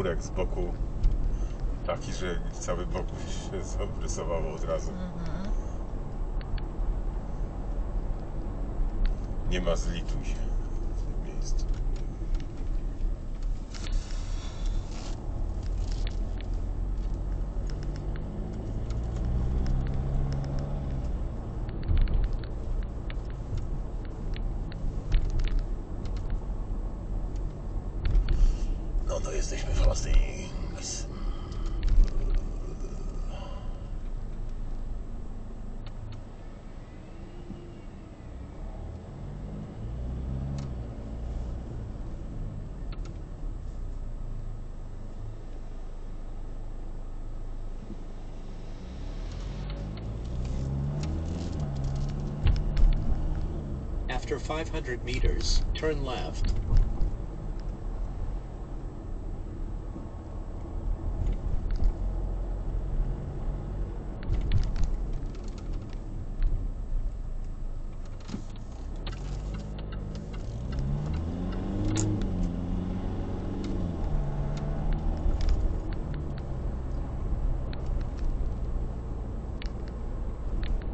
Olek z boku taki, że cały boku się zabrysowało od razu. Mhm. Nie ma zlituj się No to jesteśmy Hastings. After 500 meters, turn left.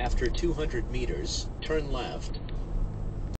After 200 meters, turn left.